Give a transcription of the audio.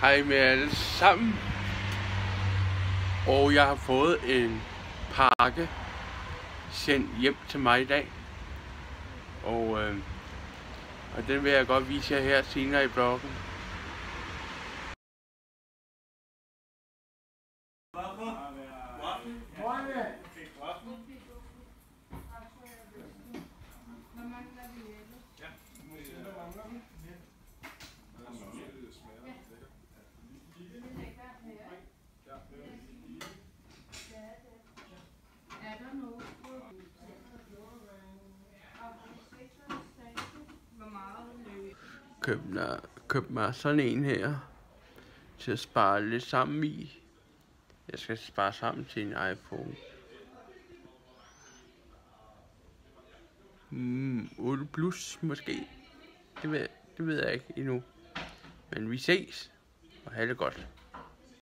Hej med alle sammen. Og jeg har fået en pakke sendt hjem til mig i dag. Og, øh, og den vil jeg godt vise jer her senere i bloggen. Er købt mig- købt mig sådan en her til at spare lidt sammen i. Jeg skal spare sammen til en iPhone. Mm, 8 plus måske. Det ved, det ved jeg ikke endnu. Men vi ses. Og have det godt.